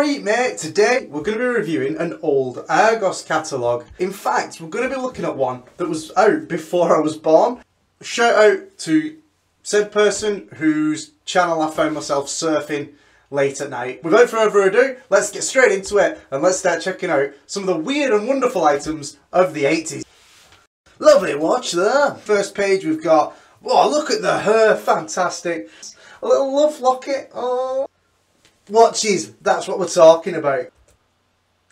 Alright mate, today we're going to be reviewing an old Argos catalogue. In fact, we're going to be looking at one that was out before I was born. Shout out to said person whose channel I found myself surfing late at night. Without further ado, let's get straight into it and let's start checking out some of the weird and wonderful items of the 80s. Lovely watch there. First page we've got, oh look at the hair, fantastic. A little love locket, oh. Watches, that's what we're talking about.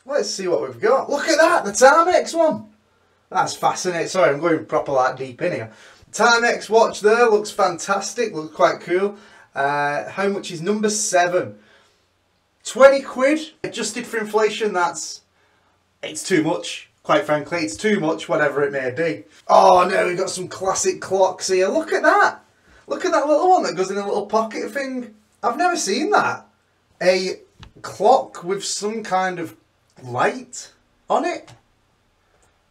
Let's see what we've got. Look at that, the Timex one. That's fascinating. Sorry, I'm going proper like deep in here. Timex watch there looks fantastic, looks quite cool. Uh, how much is number seven? 20 quid, adjusted for inflation, that's, it's too much. Quite frankly, it's too much, whatever it may be. Oh no, we've got some classic clocks here. Look at that. Look at that little one that goes in a little pocket thing. I've never seen that a clock with some kind of light on it.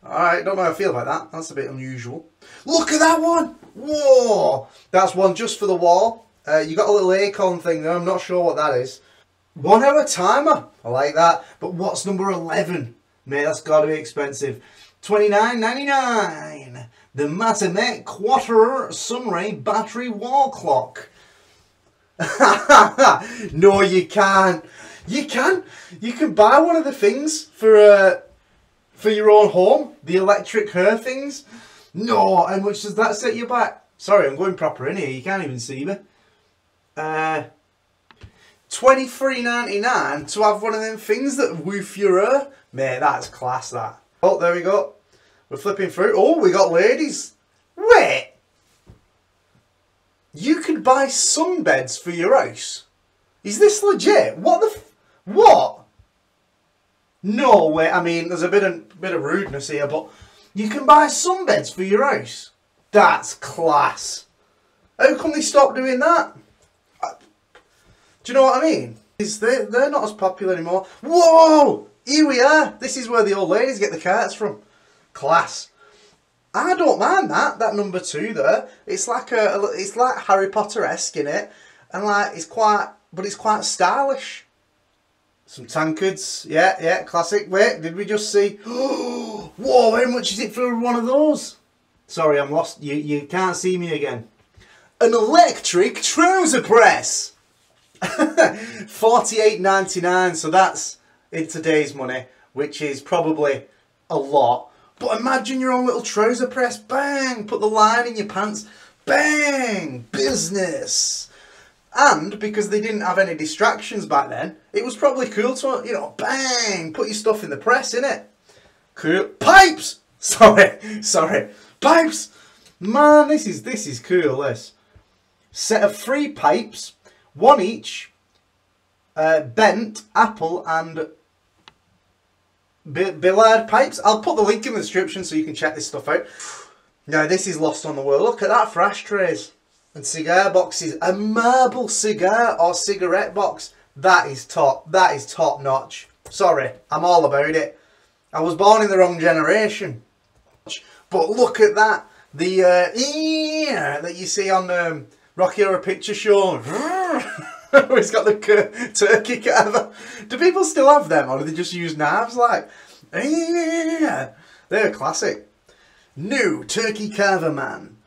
I don't know how I feel about that. That's a bit unusual. Look at that one! Whoa! That's one just for the wall. Uh, you got a little acorn thing there. I'm not sure what that is. One hour timer. I like that. But what's number 11? Mate, that's got to be expensive. Twenty nine ninety nine. The Metamec Quarter Sunray Battery Wall Clock. no, you can't. You can. You can buy one of the things for uh, for your own home. The electric hair things. No, how much does that set you back? Sorry, I'm going proper in here. You can't even see me. Uh, twenty three ninety nine to have one of them things that woof your hair. Mate, that's class. That. Oh, there we go. We're flipping through. Oh, we got ladies. Wait. You could buy sunbeds for your house. Is this legit? What the what? No way. I mean, there's a bit of bit of rudeness here, but you can buy sunbeds for your house. That's class. How come they stopped doing that? Do you know what I mean? Is they they're not as popular anymore. Whoa! Here we are. This is where the old ladies get the carts from. Class. I don't mind that, that number two there. It's like a, it's like Harry Potter-esque in it. And like, it's quite, but it's quite stylish. Some tankards, yeah, yeah, classic. Wait, did we just see? Whoa, how much is it for one of those? Sorry, I'm lost. You, you can't see me again. An electric trouser press. Forty-eight ninety-nine. So that's in today's money, which is probably a lot. But imagine your own little trouser press. Bang! Put the line in your pants. Bang! Business. And because they didn't have any distractions back then, it was probably cool to, you know, bang! Put your stuff in the press, innit? Cool. Pipes! Sorry, sorry. Pipes! Man, this is, this is cool, this. Set of three pipes, one each, uh, bent, apple and Billiard pipes. I'll put the link in the description so you can check this stuff out. Now this is lost on the world. Look at that for ashtrays and cigar boxes. A marble cigar or cigarette box. That is top. That is top notch. Sorry, I'm all about it. I was born in the wrong generation. But look at that. The uh, that you see on um, Rocky Horror Picture Show. He's got the turkey carver. Do people still have them or do they just use knives like? Yeah, they're classic. New turkey carver man.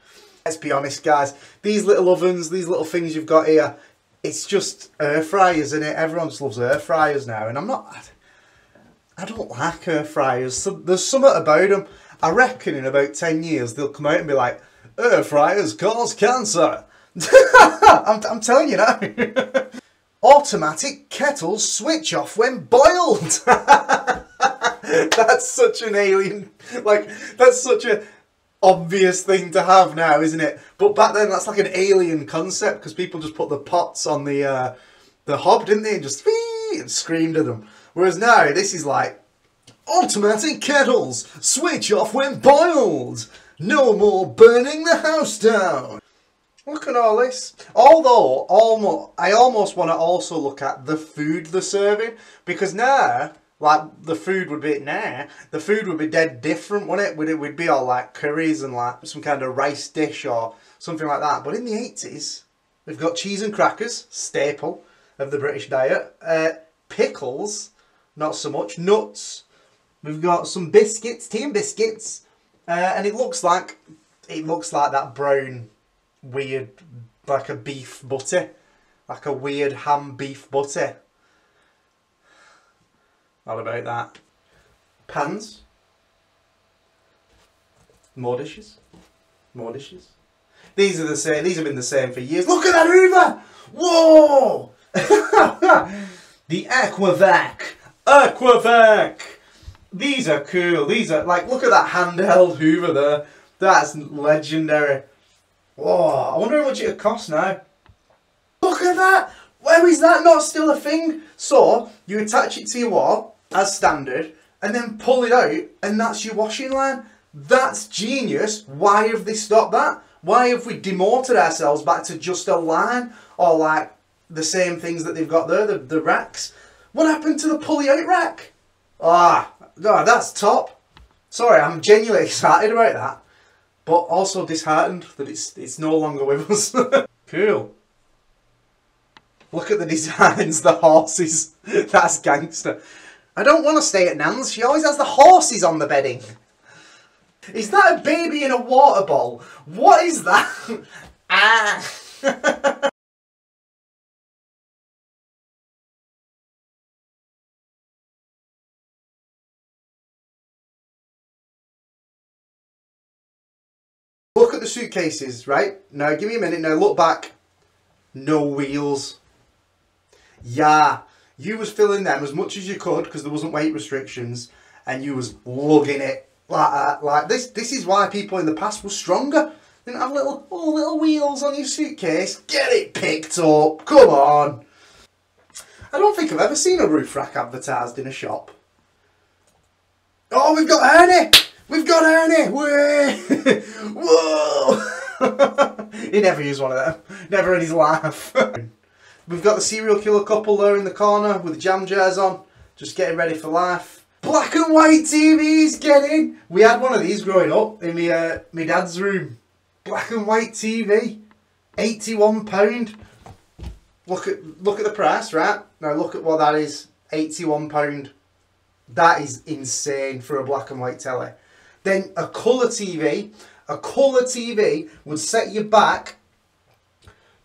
Let's be honest guys, these little ovens, these little things you've got here, it's just air fryers in it. Everyone just loves air fryers now and I'm not, I don't like air fryers. So there's something about them. I reckon in about 10 years they'll come out and be like, air fryers cause cancer. I'm, I'm telling you now. Automatic kettles switch off when boiled. that's such an alien, like, that's such a obvious thing to have now, isn't it? But back then, that's like an alien concept because people just put the pots on the uh, the hob, didn't they? And just and screamed at them. Whereas now, this is like automatic kettles switch off when boiled. No more burning the house down. Look at all this. Although, almost, I almost want to also look at the food they're serving. Because now, like, the food would be, nah, the food would be dead different, wouldn't it? Would it would be all like curries and like some kind of rice dish or something like that. But in the 80s, we've got cheese and crackers, staple of the British diet. Uh, Pickles, not so much. Nuts. We've got some biscuits, tea and biscuits, uh, and it looks like it looks like that brown, weird, like a beef butter, like a weird ham beef butter. All about that. Pans. More dishes. More dishes. These are the same. These have been the same for years. Look at that Hoover! Whoa! the Aquavac. Aquavac. These are cool. These are like look at that handheld Hoover there. That's legendary. Whoa! I wonder how much it costs now. Look at that! Where is that not still a thing? So you attach it to your wall as standard, and then pull it out, and that's your washing line. That's genius. Why have they stopped that? Why have we demoted ourselves back to just a line or like the same things that they've got there, the, the racks? What happened to the pulley out rack? Ah, God, that's top. Sorry, I'm genuinely excited about that, but also disheartened that it's it's no longer with us. cool. Look at the designs, the horses. That's gangster. I don't want to stay at Nan's. She always has the horses on the bedding. Is that a baby in a water bowl? What is that? ah. Suitcases, right? Now give me a minute, now look back. No wheels. Yeah, you was filling them as much as you could because there wasn't weight restrictions and you was lugging it like that. Like this this is why people in the past were stronger. They didn't have little oh, little wheels on your suitcase. Get it picked up. Come on. I don't think I've ever seen a roof rack advertised in a shop. Oh, we've got Ernie! We've got Ernie! Whoa! He never used one of them. Never in his life. we've got the serial killer couple there in the corner with the jam jars on. Just getting ready for life. Black and white TVs, get in! We had one of these growing up in my, uh, my dad's room. Black and white TV. £81. Look at look at the price, right? Now look at what that is. £81. That is insane for a black and white telly. Then a colour TV. A colour TV would set you back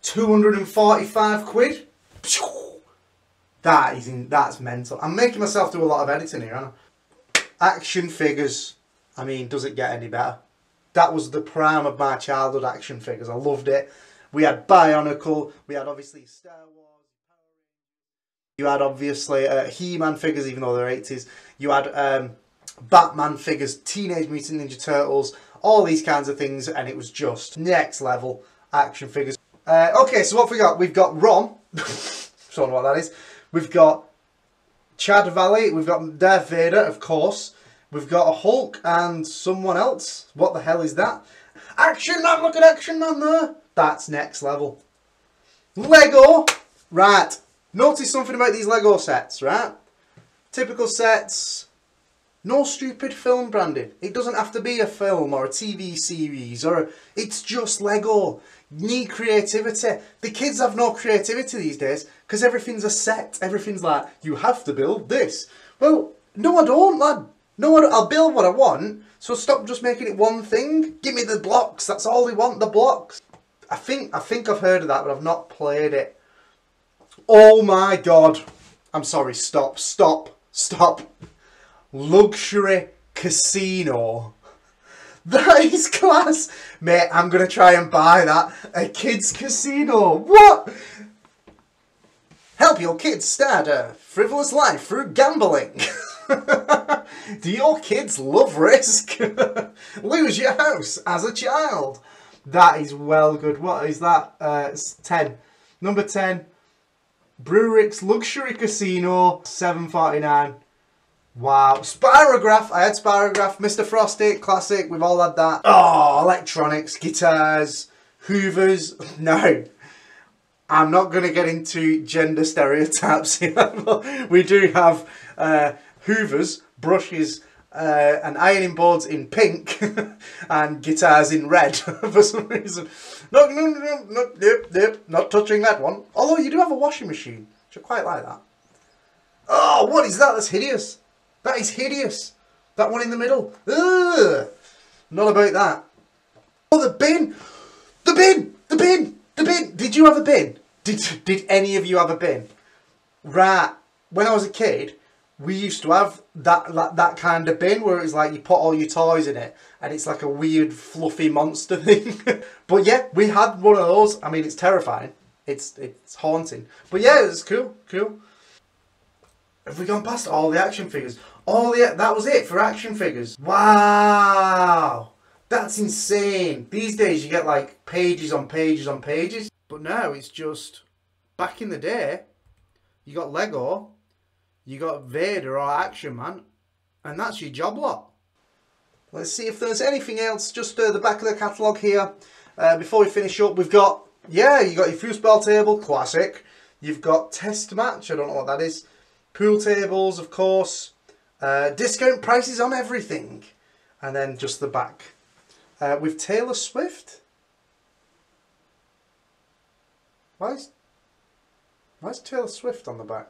245 quid. That is in, that's mental. I'm making myself do a lot of editing here, aren't I? Action figures. I mean, does it get any better? That was the prime of my childhood action figures. I loved it. We had Bionicle. We had obviously Star Wars. You had obviously uh, He-Man figures, even though they're 80s. You had um, Batman figures, Teenage Mutant Ninja Turtles, all these kinds of things, and it was just next level action figures. Uh, okay, so what have we got? We've got Ron. Don't know what that is. We've got Chad Valley. We've got Darth Vader, of course. We've got a Hulk and someone else. What the hell is that? Action Man! Look at Action Man there! That's next level. Lego! Right. Notice something about these Lego sets, right? Typical sets. No stupid film branding. It doesn't have to be a film or a TV series or a, it's just Lego. Need creativity. The kids have no creativity these days because everything's a set. Everything's like, you have to build this. Well, no I don't, lad. No, I'll build what I want. So stop just making it one thing. Give me the blocks. That's all they want, the blocks. I think I think I've heard of that, but I've not played it. Oh my god. I'm sorry, stop, stop, stop. Luxury casino. That is class. Mate, I'm going to try and buy that. A kid's casino. What? Help your kids start a frivolous life through gambling. Do your kids love risk? Lose your house as a child. That is well good. What is that? Uh, 10. Number 10. Brewrix Luxury Casino, 749. Wow. Spirograph. I had Spirograph. Mr. Frosty, classic. We've all had that. Oh, electronics, guitars, hoovers. No. I'm not going to get into gender stereotypes here. we do have uh, hoovers, brushes, uh, and ironing boards in pink and guitars in red for some reason. No, no, no, no, no, nope, nope, not touching that one. Although you do have a washing machine, which I quite like that. Oh, what is that? That's hideous. That is hideous. That one in the middle. Ugh. Not about that. Oh, the bin. The bin. The bin. The bin. Did you have a bin? Did, did any of you have a bin? Right. When I was a kid, we used to have that, that that kind of bin where it's like you put all your toys in it and it's like a weird fluffy monster thing. but yeah, we had one of those. I mean, it's terrifying. It's it's haunting. But yeah, it's cool, cool. Have we gone past all the action figures? All the that was it for action figures. Wow, that's insane. These days you get like pages on pages on pages, but now it's just back in the day. You got Lego, you got Vader or Action Man, and that's your job lot. Let's see if there's anything else. Just uh, the back of the catalogue here. Uh, before we finish up, we've got yeah, you got your foosball table, classic. You've got test match. I don't know what that is. Pool tables, of course. Uh, discount prices on everything. And then just the back. Uh, with Taylor Swift. Why is, why is Taylor Swift on the back?